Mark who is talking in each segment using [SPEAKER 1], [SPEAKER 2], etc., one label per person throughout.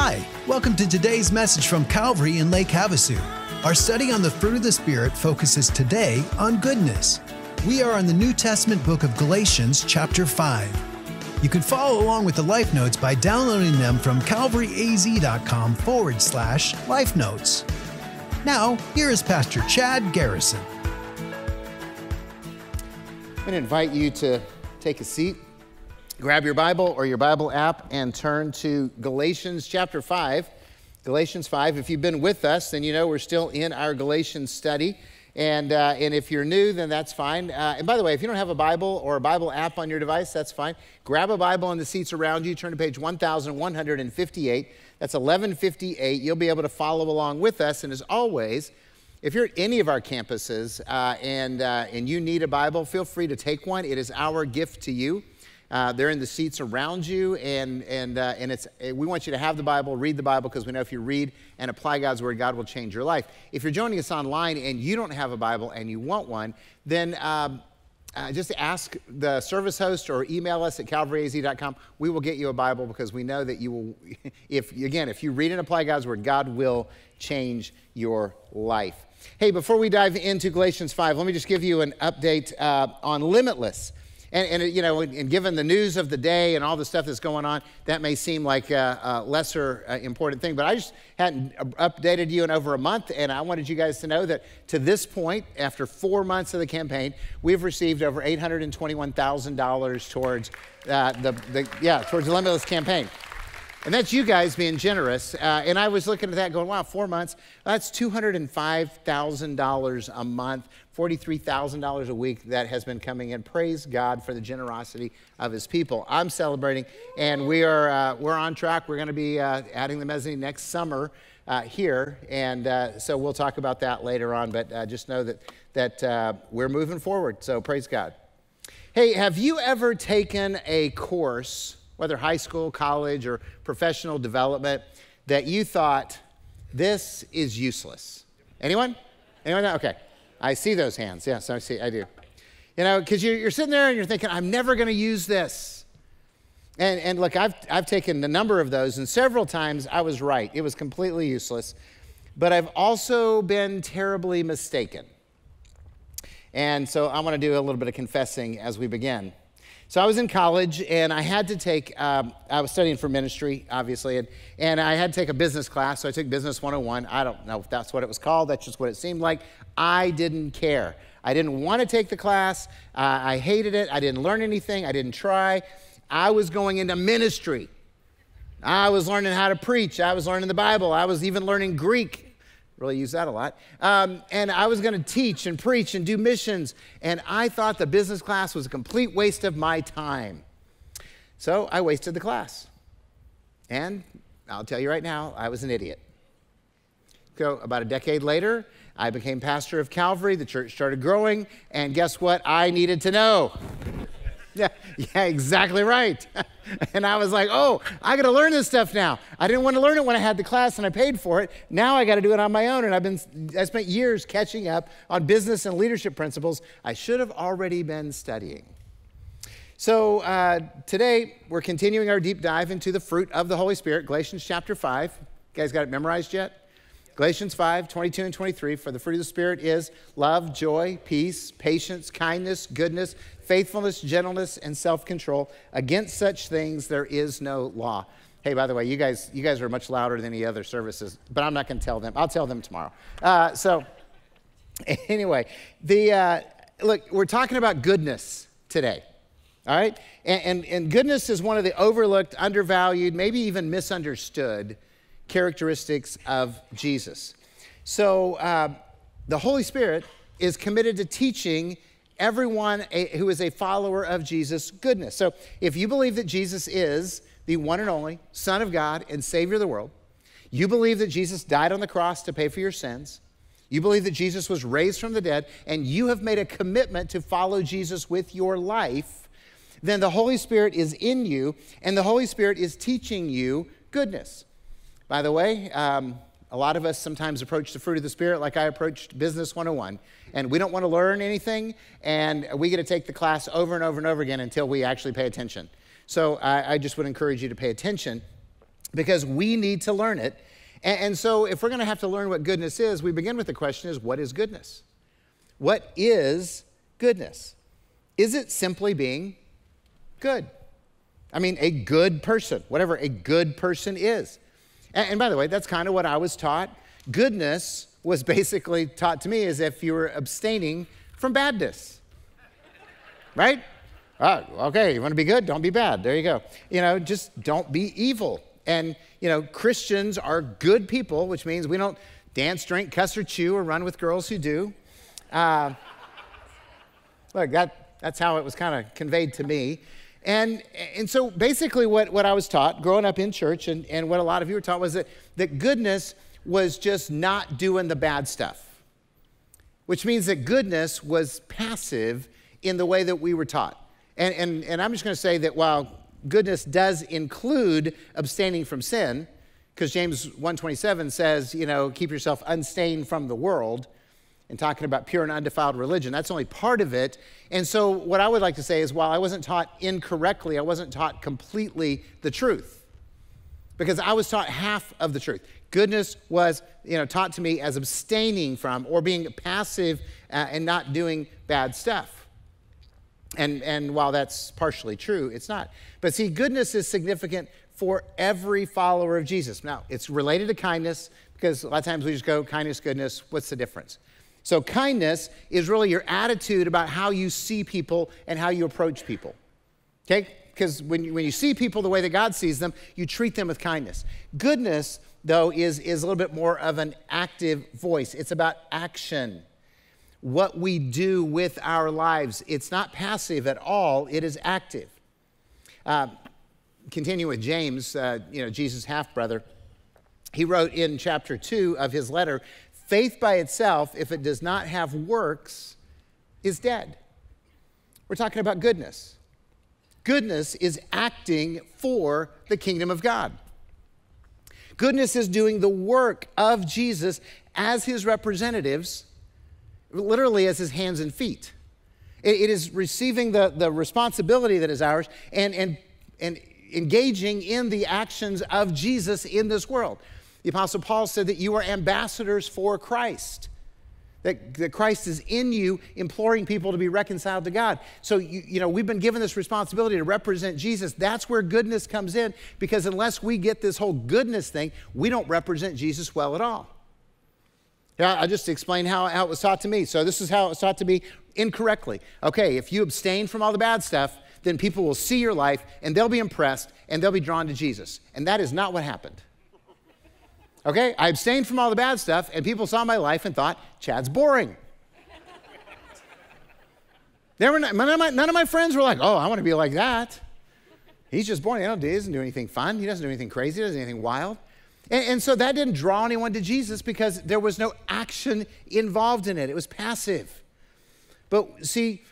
[SPEAKER 1] Hi, welcome to today's message from Calvary in Lake Havasu. Our study on the fruit of the Spirit focuses today on goodness. We are on the New Testament book of Galatians, chapter 5. You can follow along with the life notes by downloading them from calvaryaz.com forward slash life notes. Now, here is Pastor Chad Garrison.
[SPEAKER 2] I'm going to invite you to take a seat, grab your Bible or your Bible app, and turn to Galatians chapter 5. Galatians 5. If you've been with us, then you know we're still in our Galatians study. And, uh, and if you're new, then that's fine. Uh, and by the way, if you don't have a Bible or a Bible app on your device, that's fine. Grab a Bible on the seats around you, turn to page 1158. That's 1158. You'll be able to follow along with us. And as always, if you're at any of our campuses uh, and, uh, and you need a Bible, feel free to take one. It is our gift to you. Uh, they're in the seats around you, and, and, uh, and it's, we want you to have the Bible, read the Bible, because we know if you read and apply God's Word, God will change your life. If you're joining us online and you don't have a Bible and you want one, then um, uh, just ask the service host or email us at calvaryaz.com. We will get you a Bible because we know that you will, if again, if you read and apply God's Word, God will change your life. Hey, before we dive into Galatians 5, let me just give you an update uh, on Limitless. And, and, you know, and given the news of the day and all the stuff that's going on, that may seem like a, a lesser uh, important thing. But I just hadn't updated you in over a month, and I wanted you guys to know that to this point, after four months of the campaign, we've received over $821,000 towards uh, the, the, yeah, towards the Limitless campaign. And that's you guys being generous. Uh, and I was looking at that going, wow, four months, that's $205,000 a month, $43,000 a week that has been coming in. Praise God for the generosity of his people. I'm celebrating, and we are, uh, we're on track. We're going to be uh, adding the mezzanine next summer. Uh, here, and uh, so we'll talk about that later on. But uh, just know that that we're moving forward. So praise God. Hey, have you ever taken a course whether high school, college, or professional development, that you thought, this is useless? Anyone? Anyone? Okay. I see those hands. Yes, I see. I do. You know, because you're, you're sitting there and you're thinking, I'm never going to use this. And, and look, I've, I've taken a number of those, and several times I was right. It was completely useless. But I've also been terribly mistaken. And so I want to do a little bit of confessing as we begin. So I was in college and I had to take, um, I was studying for ministry, obviously, and, and I had to take a business class. So I took Business 101. I don't know if that's what it was called, that's just what it seemed like. I didn't care. I didn't want to take the class. Uh, I hated it. I didn't learn anything. I didn't try. I was going into ministry. I was learning how to preach. I was learning the Bible. I was even learning Greek really use that a lot. Um, and I was going to teach and preach and do missions, and I thought the business class was a complete waste of my time. So I wasted the class. And I'll tell you right now, I was an idiot. So about a decade later, I became pastor of Calvary. The church started growing, and guess what? I needed to know. yeah, yeah, exactly right. and I was like, oh, I got to learn this stuff now. I didn't want to learn it when I had the class and I paid for it. Now I got to do it on my own. And I've been, I spent years catching up on business and leadership principles I should have already been studying. So uh, today we're continuing our deep dive into the fruit of the Holy Spirit, Galatians chapter 5. You guys got it memorized yet? Galatians 5, 22 and 23. For the fruit of the Spirit is love, joy, peace, patience, kindness, goodness, faithfulness, gentleness, and self control. Against such things there is no law. Hey, by the way, you guys, you guys are much louder than any other services, but I'm not going to tell them. I'll tell them tomorrow. Uh, so, anyway, the uh, look, we're talking about goodness today. All right? And, and, and, goodness is one of the overlooked, undervalued, maybe even misunderstood characteristics of Jesus. So, uh, the Holy Spirit is committed to teaching everyone a, who is a follower of Jesus goodness. So if you believe that Jesus is the one and only Son of God and Savior of the world, you believe that Jesus died on the cross to pay for your sins, you believe that Jesus was raised from the dead, and you have made a commitment to follow Jesus with your life, then the Holy Spirit is in you, and the Holy Spirit is teaching you goodness. By the way, um, a lot of us sometimes approach the fruit of the Spirit like I approached Business 101 and we don't want to learn anything, and we get to take the class over and over and over again until we actually pay attention. So I, I just would encourage you to pay attention because we need to learn it. And, and so, if we're going to have to learn what goodness is, we begin with the question is what is goodness? What is goodness? Is it simply being good? I mean, a good person, whatever a good person is. And, and by the way, that's kind of what I was taught. Goodness was basically taught to me as if you were abstaining from badness. Right? Oh, okay, you want to be good? Don't be bad. There you go. You know, just don't be evil. And, you know, Christians are good people, which means we don't dance, drink, cuss, or chew, or run with girls who do. Uh, look, that, that's how it was kind of conveyed to me. And, and so basically, what, what I was taught growing up in church, and, and what a lot of you were taught, was that, that goodness was just not doing the bad stuff, which means that goodness was passive in the way that we were taught. And, and, and I'm just going to say that while goodness does include abstaining from sin, because James 1:27 says, you know, keep yourself unstained from the world, and talking about pure and undefiled religion. That's only part of it. And so, what I would like to say is while I wasn't taught incorrectly, I wasn't taught completely the truth because I was taught half of the truth. Goodness was, you know, taught to me as abstaining from or being passive uh, and not doing bad stuff. And, and while that's partially true, it's not. But see, goodness is significant for every follower of Jesus. Now, it's related to kindness because a lot of times we just go kindness, goodness, what's the difference? So, kindness is really your attitude about how you see people and how you approach people. Okay? Because when you, when you see people the way that God sees them, you treat them with kindness. Goodness, though, is, is a little bit more of an active voice, it's about action. What we do with our lives. It's not passive at all, it is active. Uh, continue with James, uh, you know, Jesus' half brother. He wrote in chapter 2 of his letter Faith by itself, if it does not have works, is dead. We're talking about goodness. Goodness is acting for the kingdom of God. Goodness is doing the work of Jesus as his representatives, literally as his hands and feet. it is receiving the, the responsibility that is ours and, and, and engaging in the actions of Jesus in this world. The Apostle Paul said that you are ambassadors for Christ. That, that Christ is in you, imploring people to be reconciled to God. So, you, you know, we've been given this responsibility to represent Jesus. That's where goodness comes in, because unless we get this whole goodness thing, we don't represent Jesus well at all. Yeah, I just explained how, how it was taught to me. So, this is how it was taught to me incorrectly. Okay, if you abstain from all the bad stuff, then people will see your life and they'll be impressed and they'll be drawn to Jesus. And that is not what happened. Okay? I abstained from all the bad stuff, and people saw my life and thought, Chad's boring. There were not, none, of my, none of my friends were like, oh, I want to be like that. He's just boring. He doesn't do anything fun. He doesn't do anything crazy. He doesn't do anything wild. And, and so that didn't draw anyone to Jesus because there was no action involved in it. It was passive. But see,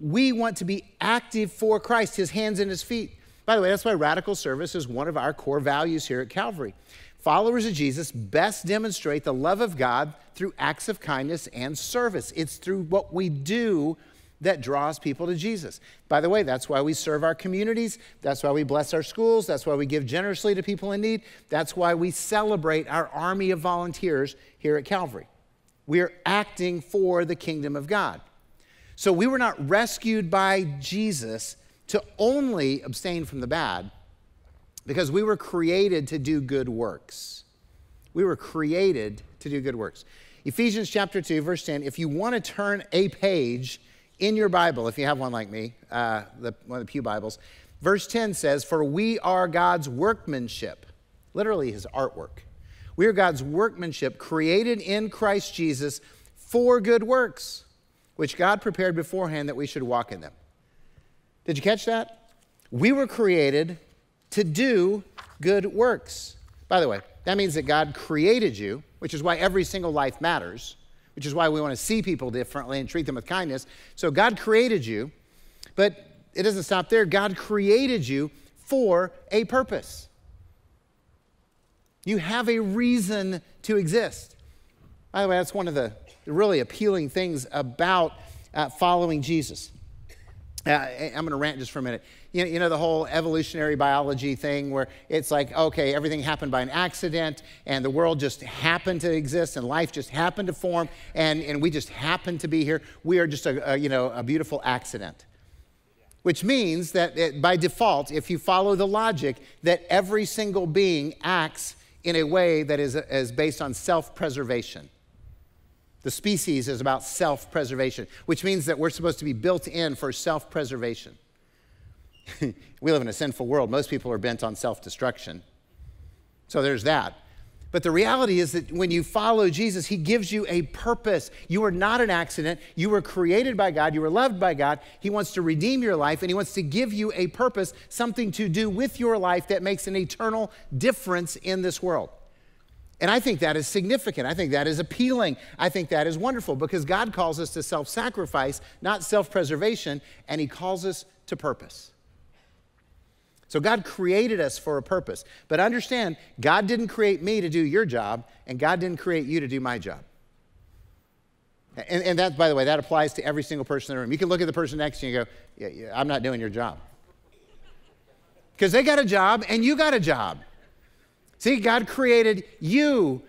[SPEAKER 2] we want to be active for Christ, his hands and his feet. By the way, that's why radical service is one of our core values here at Calvary. Followers of Jesus best demonstrate the love of God through acts of kindness and service. It's through what we do that draws people to Jesus. By the way, that's why we serve our communities. That's why we bless our schools. That's why we give generously to people in need. That's why we celebrate our army of volunteers here at Calvary. We are acting for the kingdom of God. So we were not rescued by Jesus to only abstain from the bad because we were created to do good works. We were created to do good works. Ephesians chapter 2, verse 10. If you want to turn a page in your Bible, if you have one like me, uh, the, one of the Pew Bibles, verse 10 says, For we are God's workmanship, literally his artwork. We are God's workmanship, created in Christ Jesus for good works, which God prepared beforehand that we should walk in them. Did you catch that? We were created to do good works. By the way, that means that God created you, which is why every single life matters, which is why we want to see people differently and treat them with kindness. So God created you, but it doesn't stop there. God created you for a purpose. You have a reason to exist. By the way, that's one of the really appealing things about uh, following Jesus. uh, I'm going to rant just for a minute. You know, you know, the whole evolutionary biology thing where it's like, okay, everything happened by an accident and the world just happened to exist and life just happened to form and, and we just happened to be here. We are just a, a you know, a beautiful accident. Which means that it, by default, if you follow the logic, that every single being acts in a way that is, is based on self preservation. The species is about self preservation, which means that we're supposed to be built in for self preservation. we live in a sinful world. Most people are bent on self destruction. So there's that. But the reality is that when you follow Jesus, He gives you a purpose. You are not an accident. You were created by God. You were loved by God. He wants to redeem your life and He wants to give you a purpose, something to do with your life that makes an eternal difference in this world. And I think that is significant. I think that is appealing. I think that is wonderful because God calls us to self sacrifice, not self preservation, and He calls us to purpose. So God created us for a purpose. But understand, God didn't create me to do your job, and God didn't create you to do my job. And, and that, by the way, that applies to every single person in the room. You can look at the person next to you and go, yeah, yeah, I'm not doing your job. Because they got a job and you got a job. See, God created you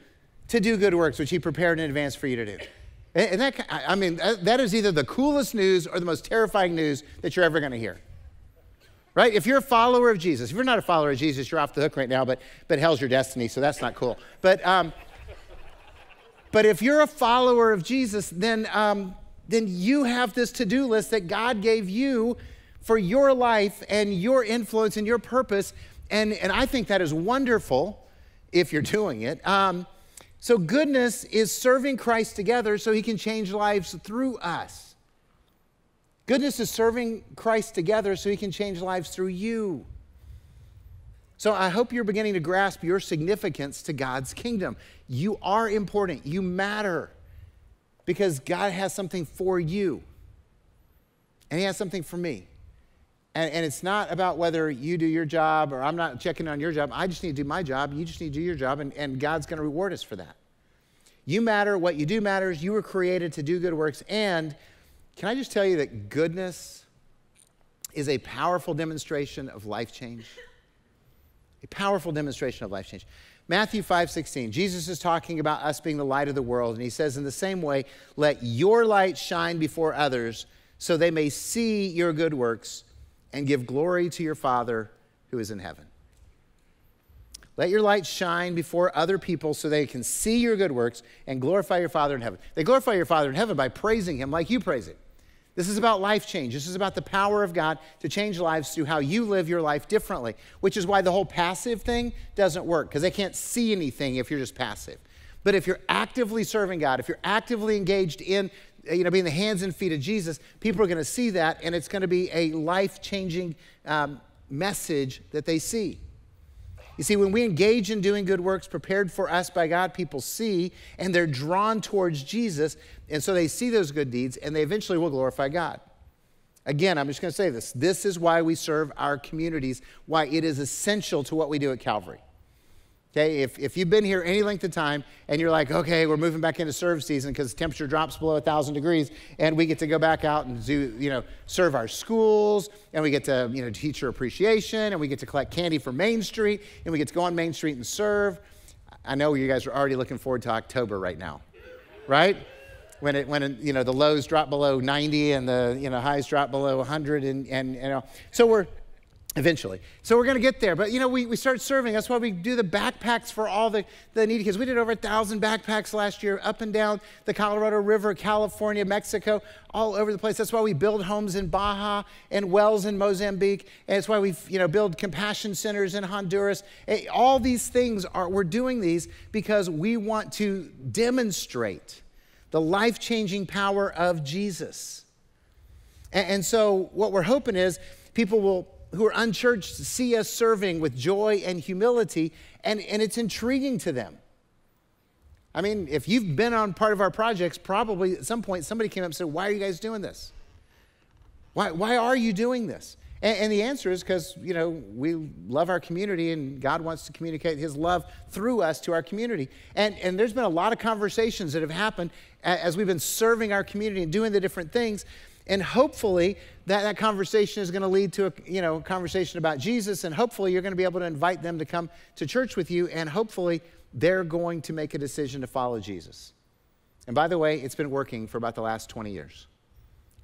[SPEAKER 2] to do good works, which He prepared in advance for you to do. And that, I mean, that is either the coolest news or the most terrifying news that you're ever going to hear. Right? If you're a follower of Jesus, if you're not a follower of Jesus, you're off the hook right now, but, but hell's your destiny, so that's not cool. But, um, but if you're a follower of Jesus, then, um, then you have this to do list that God gave you for your life and your influence and your purpose. And, and I think that is wonderful if you're doing it. Um, so, goodness is serving Christ together so he can change lives through us. Goodness is serving Christ together so he can change lives through you. So, I hope you're beginning to grasp your significance to God's kingdom. You are important, you matter because God has something for you, and he has something for me. And, and, it's not about whether you do your job or I'm not checking on your job. I just need to do my job. You just need to do your job, and, and God's going to reward us for that. You matter. What you do matters. You were created to do good works. And can I just tell you that goodness is a powerful demonstration of life change? A powerful demonstration of life change. Matthew 5:16. Jesus is talking about us being the light of the world. And he says, In the same way, let your light shine before others so they may see your good works and give glory to your Father who is in heaven. Let your light shine before other people so they can see your good works and glorify your Father in heaven. They glorify your Father in heaven by praising Him like you praise Him. This is about life change. This is about the power of God to change lives through how you live your life differently, which is why the whole passive thing doesn't work because they can't see anything if you're just passive. But if you're actively serving God, if you're actively engaged in you know, being the hands and feet of Jesus, people are going to see that, and it's going to be a life changing um, message that they see. You see, when we engage in doing good works prepared for us by God, people see and they're drawn towards Jesus, and so they see those good deeds and they eventually will glorify God. Again, I'm just going to say this this is why we serve our communities, why it is essential to what we do at Calvary. Okay, if, if you've been here any length of time and you're like, okay, we're moving back into serve season because temperature drops below 1,000 degrees and we get to go back out and do, you know, serve our schools and we get to, you know, teacher appreciation and we get to collect candy for Main Street and we get to go on Main Street and serve. I know you guys are already looking forward to October right now, right? When it, when you know, the lows drop below 90 and the, you know, highs drop below 100 and, and, you know, so we're, eventually. So we're going to get there. But, you know, we, we start serving. That's why we do the backpacks for all the, the needy kids. We did over a 1,000 backpacks last year up and down the Colorado River, California, Mexico, all over the place. That's why we build homes in Baja and wells in Mozambique. And it's why we, you know, build compassion centers in Honduras. Eh, all these things are, we're doing these because we want to demonstrate the life-changing power of Jesus. And, and so what we're hoping is people will who are unchurched see us serving with joy and humility, and, and it's intriguing to them. I mean, if you've been on part of our projects, probably at some point somebody came up and said, Why are you guys doing this? Why, why are you doing this? And, and the answer is because, you know, we love our community and God wants to communicate his love through us to our community. And, and there's been a lot of conversations that have happened as we've been serving our community and doing the different things And hopefully that, that conversation is going to lead to a you know, conversation about Jesus, and hopefully you're going to be able to invite them to come to church with you, and hopefully they're going to make a decision to follow Jesus. And by the way, it's been working for about the last 20 years.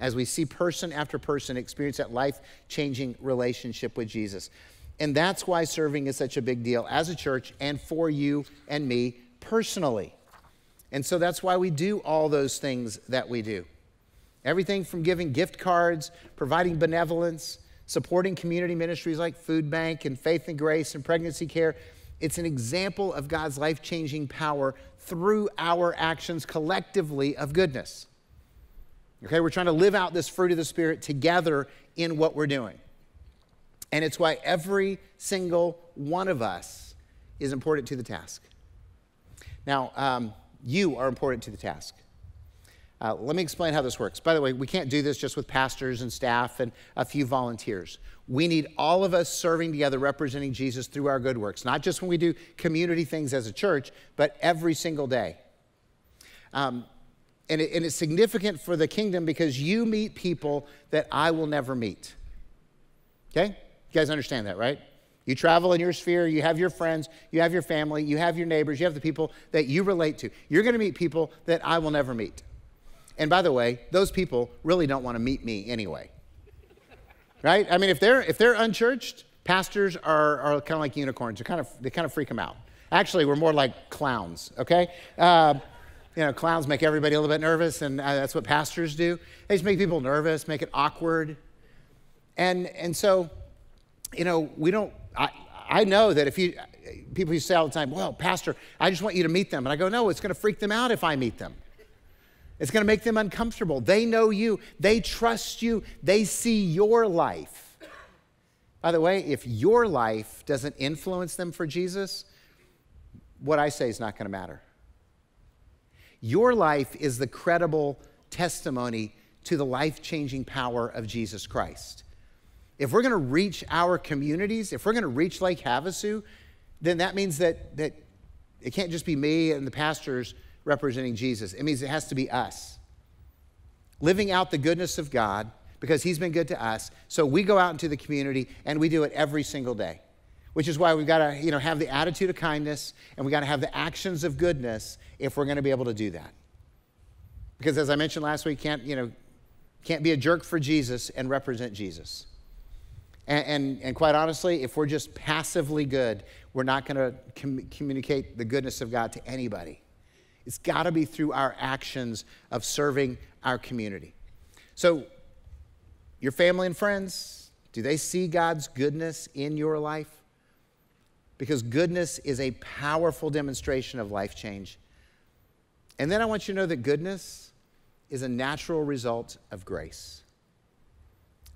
[SPEAKER 2] As we see person after person experience that life changing relationship with Jesus. And that's why serving is such a big deal as a church and for you and me personally. And so that's why we do all those things that we do. Everything from giving gift cards, providing benevolence, supporting community ministries like Food Bank and Faith and Grace and Pregnancy Care. It's an example of God's life changing power through our actions collectively of goodness. Okay, we're trying to live out this fruit of the Spirit together in what we're doing. And it's why every single one of us is important to the task. Now, um, you are important to the task. Uh, let me explain how this works. By the way, we can't do this just with pastors and staff and a few volunteers. We need all of us serving together, representing Jesus through our good works, not just when we do community things as a church, but every single day. Um, and, it, and it's significant for the kingdom because you meet people that I will never meet. Okay? You guys understand that, right? You travel in your sphere, you have your friends, you have your family, you have your neighbors, you have the people that you relate to. You're going to meet people that I will never meet. And by the way, those people really don't want to meet me anyway. Right? I mean, if they're, if they're unchurched, pastors are, are kind of like unicorns. They're kind of, they kind of freak them out. Actually, we're more like clowns, okay? Uh, you know, clowns make everybody a little bit nervous, and uh, that's what pastors do. They just make people nervous, make it awkward. And, and so, you know, we don't, I, I know that if you, people to say all the time, well, Pastor, I just want you to meet them. And I go, no, it's going to freak them out if I meet them. It's going to make them uncomfortable. They know you, they trust you, they see your life. By the way, if your life doesn't influence them for Jesus, what I say is not going to matter. Your life is the credible testimony to the life changing power of Jesus Christ. If we're going to reach our communities, if we're going to reach Lake Havasu, then that means that, that it can't just be me and the pastors representing Jesus. It means it has to be us. Living out the goodness of God because He's been good to us. So we go out into the community and we do it every single day, which is why we've got to you know, have the attitude of kindness and we've got to have the actions of goodness if we're going to be able to do that. Because as I mentioned last week, can't, you know, can't be a jerk for Jesus and represent Jesus. And, and, and, quite honestly, if we're just passively good, we're not going to com- communicate the goodness of God to anybody. It's got to be through our actions of serving our community. So, your family and friends, do they see God's goodness in your life? Because goodness is a powerful demonstration of life change. And then I want you to know that goodness is a natural result of grace.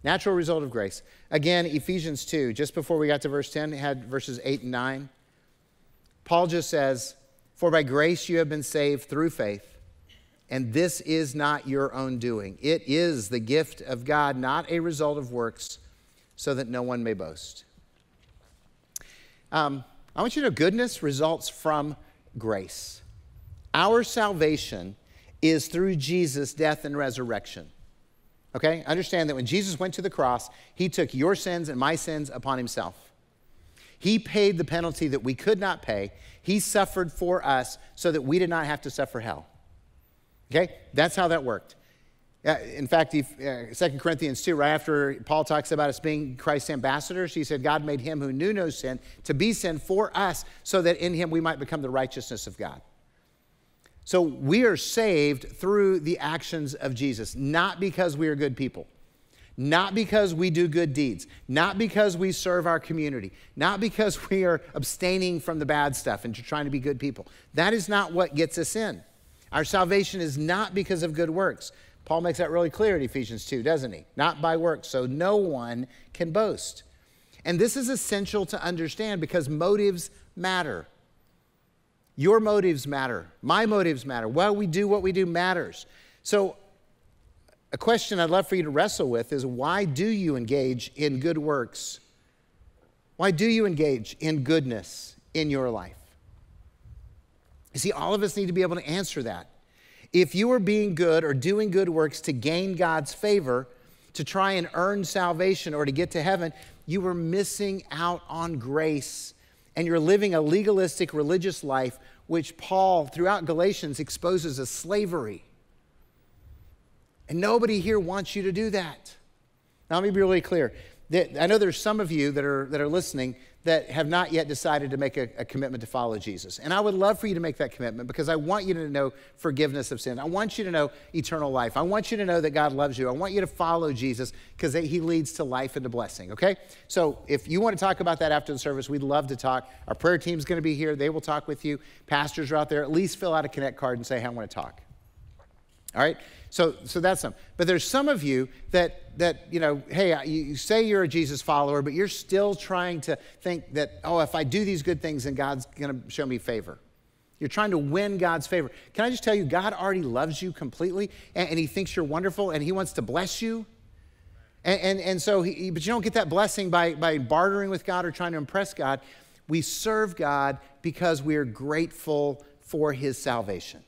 [SPEAKER 2] Natural result of grace. Again, Ephesians 2, just before we got to verse 10, it had verses 8 and 9. Paul just says, for by grace you have been saved through faith, and this is not your own doing. It is the gift of God, not a result of works, so that no one may boast. Um, I want you to know goodness results from grace. Our salvation is through Jesus' death and resurrection. Okay? Understand that when Jesus went to the cross, he took your sins and my sins upon himself. He paid the penalty that we could not pay. He suffered for us so that we did not have to suffer hell. Okay? That's how that worked. In fact, uh, 2 Corinthians 2, right after Paul talks about us being Christ's ambassadors, he said, God made him who knew no sin to be sin for us so that in him we might become the righteousness of God. So we are saved through the actions of Jesus, not because we are good people. Not because we do good deeds, not because we serve our community, not because we are abstaining from the bad stuff and trying to be good people. That is not what gets us in. Our salvation is not because of good works. Paul makes that really clear in Ephesians 2, doesn't he? Not by works, so no one can boast. And this is essential to understand because motives matter. Your motives matter. My motives matter. Why we do what we do matters. So a question I'd love for you to wrestle with is why do you engage in good works? Why do you engage in goodness in your life? You see, all of us need to be able to answer that. if you are being good or doing good works to gain God's favor, to try and earn salvation or to get to heaven, you are missing out on grace and you're living a legalistic religious life, which Paul, throughout Galatians, exposes as slavery. And nobody here wants you to do that. Now, let me be really clear. I know there's some of you that are, that are listening that have not yet decided to make a, a, commitment to follow Jesus. And I would love for you to make that commitment because I want you to know forgiveness of sin. I want you to know eternal life. I want you to know that God loves you. I want you to follow Jesus because he leads to life and to blessing, okay? So if you want to talk about that after the service, we'd love to talk. Our prayer team's going to be here. They will talk with you. Pastors are out there. At least fill out a connect card and say, hey, I want to talk. All right? So, so that's some. But there's some of you that, that you know, hey, you say you're a Jesus follower, but you're still trying to think that, oh, if I do these good things, then God's going to show me favor. You're trying to win God's favor. Can I just tell you, God already loves you completely, and, and He thinks you're wonderful, and He wants to bless you. And, and, and so, he, but you don't get that blessing by, by bartering with God or trying to impress God. We serve God because we are grateful for His salvation.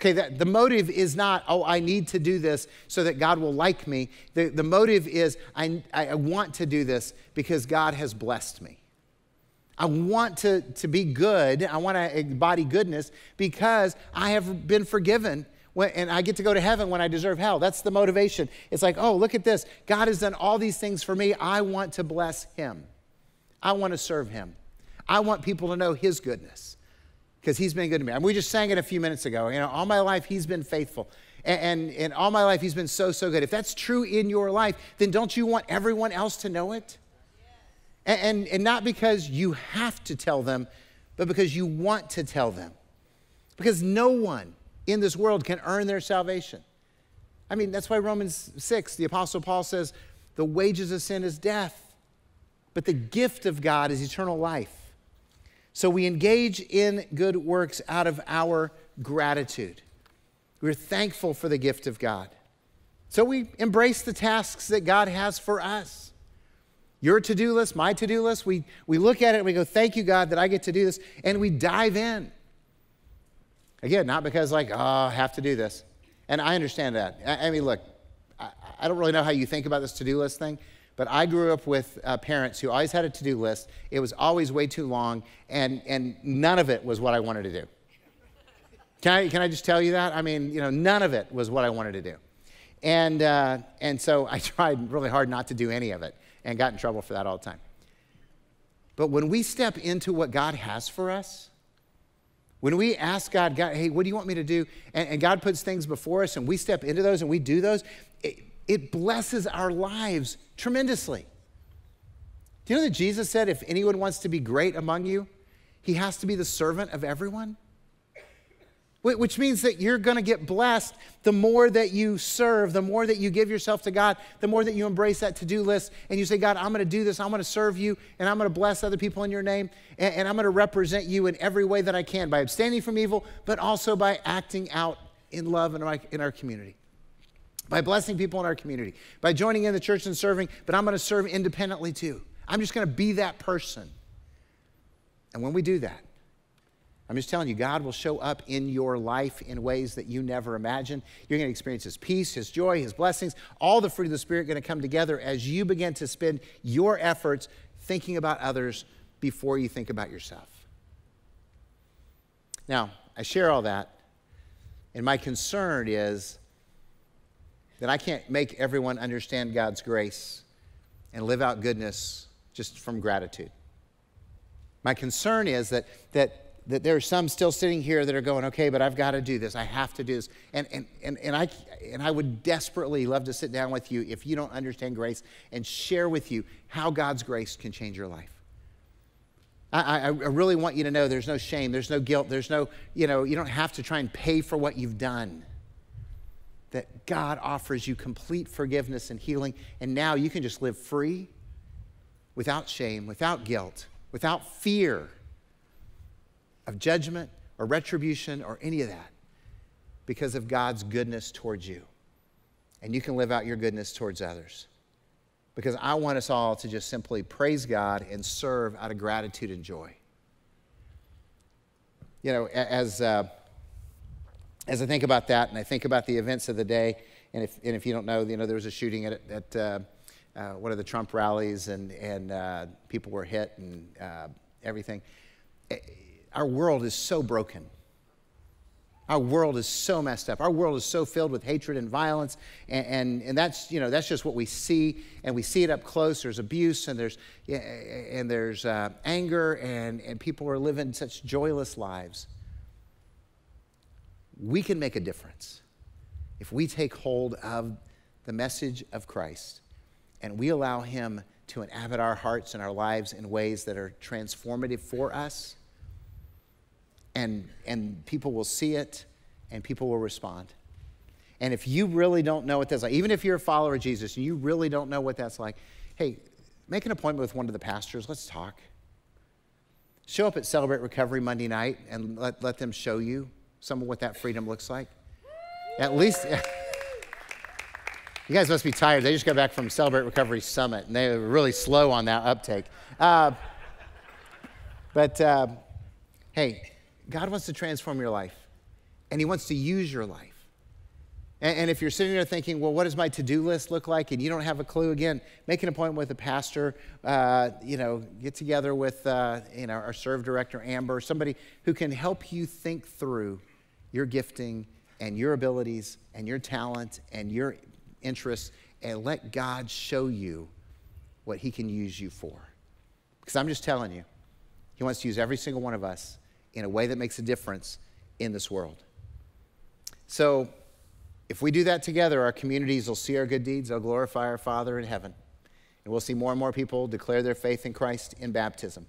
[SPEAKER 2] Okay, that, the motive is not, oh, I need to do this so that God will like me. The, the motive is, I, I want to do this because God has blessed me. I want to, to be good. I want to embody goodness because I have been forgiven when, and I get to go to heaven when I deserve hell. That's the motivation. It's like, oh, look at this. God has done all these things for me. I want to bless him. I want to serve him. I want people to know his goodness because he's been good to me. And we just sang it a few minutes ago. You know, all my life he's been faithful. And, and, and all my life he's been so, so good. If that's true in your life, then don't you want everyone else to know it? And, and, and not because you have to tell them, but because you want to tell them. Because no one in this world can earn their salvation. I mean, that's why Romans 6, the Apostle Paul says, the wages of sin is death, but the gift of God is eternal life. So we engage in good works out of our gratitude. We're thankful for the gift of God. So we embrace the tasks that God has for us. Your to do list, my to do list, we, we look at it and we go, Thank you, God, that I get to do this. And we dive in. Again, not because, like, oh, I have to do this. And I understand that. I, I mean, look, I, I don't really know how you think about this to do list thing. But I grew up with uh, parents who always had a to do list. It was always way too long, and, and none of it was what I wanted to do. Can I, can I just tell you that? I mean, you know, none of it was what I wanted to do. And, uh, and so I tried really hard not to do any of it and got in trouble for that all the time. But when we step into what God has for us, when we ask God, God, hey, what do you want me to do? And, and God puts things before us and we step into those and we do those, it, it blesses our lives tremendously. Do you know that Jesus said, if anyone wants to be great among you, he has to be the servant of everyone? Which means that you're going to get blessed the more that you serve, the more that you give yourself to God, the more that you embrace that to do list and you say, God, I'm going to do this, I'm going to serve you, and I'm going to bless other people in your name, and, and I'm going to represent you in every way that I can by abstaining from evil, but also by acting out in love in our, in our community by blessing people in our community, by joining in the church and serving, but I'm going to serve independently too. I'm just going to be that person. And when we do that, I'm just telling you, God will show up in your life in ways that you never imagined. You're going to experience His peace, His joy, His blessings. All the fruit of the Spirit going to come together as you begin to spend your efforts thinking about others before you think about yourself. Now, I share all that, and my concern is that I can't make everyone understand God's grace and live out goodness just from gratitude. My concern is that, that, that there are some still sitting here that are going, okay, but I've got to do this. I have to do this. And, and, and, and, I, and I would desperately love to sit down with you if you don't understand grace and share with you how God's grace can change your life. I, I, I really want you to know there's no shame, there's no guilt, there's no, you know, you don't have to try and pay for what you've done that God offers you complete forgiveness and healing, and now you can just live free without shame, without guilt, without fear of judgment or retribution or any of that because of God's goodness towards you. And you can live out your goodness towards others. Because I want us all to just simply praise God and serve out of gratitude and joy. You know, as. Uh, as I think about that and I think about the events of the day, and if, and if you don't know, you know, there was a shooting at, at uh, uh, one of the Trump rallies and, and uh, people were hit and uh, everything. Eh, our world is so broken. Our world is so messed up. Our world is so filled with hatred and violence. And, and, and, that's, you know, that's just what we see. And we see it up close. There's abuse and there's, and there's uh, anger, and, and people are living such joyless lives we can make a difference if we take hold of the message of Christ and we allow Him to inhabit our hearts and our lives in ways that are transformative for us. And, and people will see it and people will respond. And if you really don't know what that's like, even if you're a follower of Jesus and you really don't know what that's like, hey, make an appointment with one of the pastors. Let's talk. Show up at Celebrate Recovery Monday night and let, let them show you some of what that freedom looks like? At least, you guys must be tired. They just got back from Celebrate Recovery Summit, and they were really slow on that uptake. Uh, but uh, hey, God wants to transform your life, and He wants to use your life. And, if you're sitting there thinking, well, what does my to do list look like? And you don't have a clue, again, make an appointment with a pastor. Uh, you know, get together with uh, you know, our serve director, Amber, somebody who can help you think through your gifting and your abilities and your talent and your interests and let God show you what He can use you for. Because I'm just telling you, He wants to use every single one of us in a way that makes a difference in this world. So, if we do that together, our communities will see our good deeds, they'll glorify our Father in heaven. And we'll see more and more people declare their faith in Christ in baptism.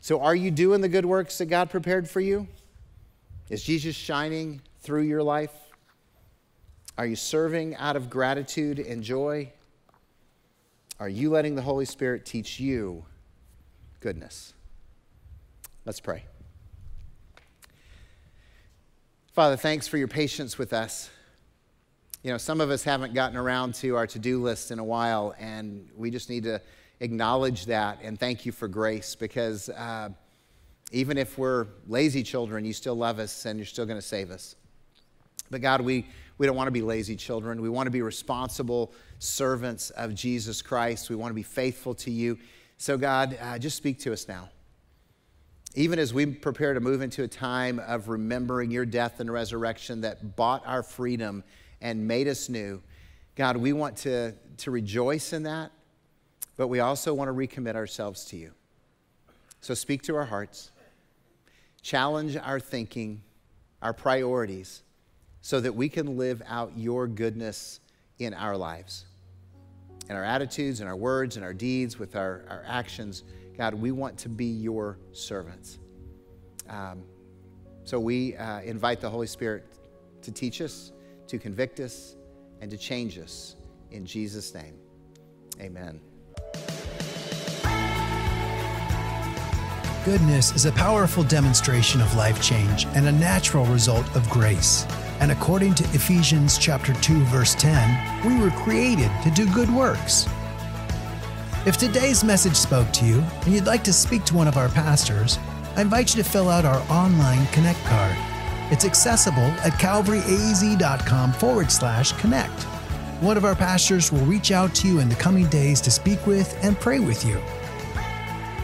[SPEAKER 2] So, are you doing the good works that God prepared for you? Is Jesus shining through your life? Are you serving out of gratitude and joy? Are you letting the Holy Spirit teach you goodness? Let's pray. Father, thanks for your patience with us. You know, some of us haven't gotten around to our to do list in a while, and we just need to acknowledge that and thank you for grace because. Uh, even if we're lazy children, you still love us and you're still going to save us. But God, we, we don't want to be lazy children. We want to be responsible servants of Jesus Christ. We want to be faithful to you. So, God, uh, just speak to us now. Even as we prepare to move into a time of remembering your death and resurrection that bought our freedom and made us new, God, we want to, to rejoice in that, but we also want to recommit ourselves to you. So, speak to our hearts challenge our thinking, our priorities, so that we can live out your goodness in our lives. In our attitudes, in our words, in our deeds, with our, our actions, God, we want to be your servants. Um, so we uh, invite the Holy Spirit to teach us, to convict us, and to change us. In Jesus' name, amen.
[SPEAKER 1] Goodness is a powerful demonstration of life change and a natural result of grace. And according to Ephesians chapter 2 verse 10, we were created to do good works. If today's message spoke to you and you'd like to speak to one of our pastors, I invite you to fill out our online Connect card. It's accessible at calvaryaz.com forward slash connect. One of our pastors will reach out to you in the coming days to speak with and pray with you.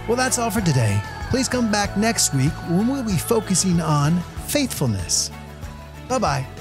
[SPEAKER 1] Well, that's all for today. Please come back next week when we'll be focusing on faithfulness. Bye bye.